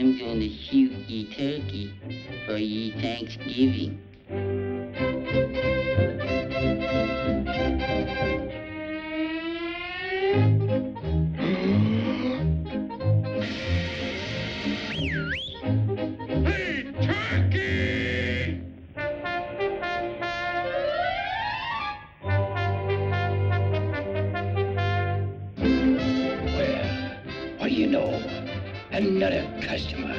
I'm gonna shoot ye turkey for ye Thanksgiving. You know? Another mm-hmm. customer.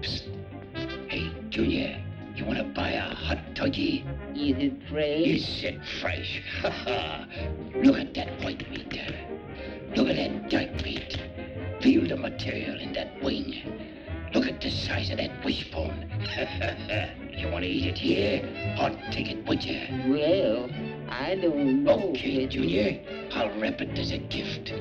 Psst. Hey, Junior, you want to buy a hot turkey? Is it fresh? Is it fresh? Ha ha. Look at that white meat. Look at that dark meat. Feel the material in that wing. The size of that wishbone. you want to eat it here or take it with you? Well, I don't know. Okay, Junior. I'll wrap it as a gift.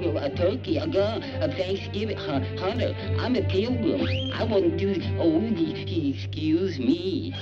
Pilgrim, a turkey, a gun, a Thanksgiving hu- hunter. I'm a pilgrim. I wouldn't do. Oh, excuse me.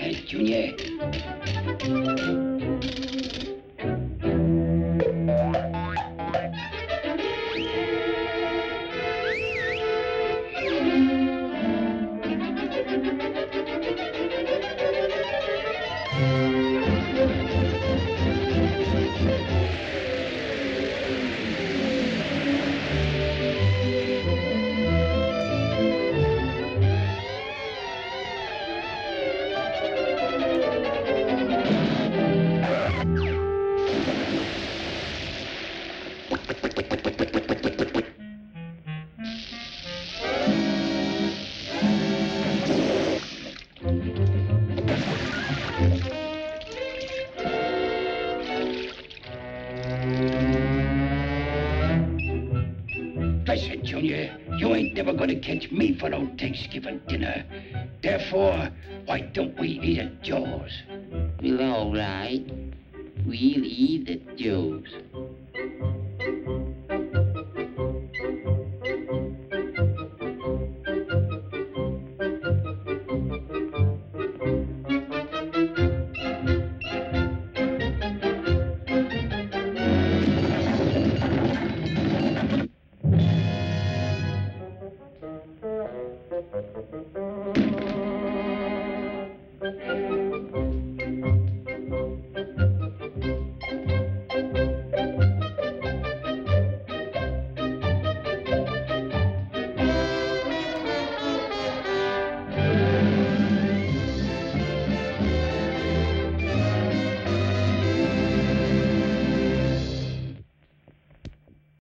El Junior. thank you ain't never gonna catch me for no Thanksgiving dinner. Therefore, why don't we eat at Joe's? Well, all right. We'll eat at Joe's.